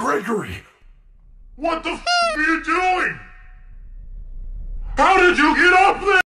Gregory! What the f are you doing? How did you get up?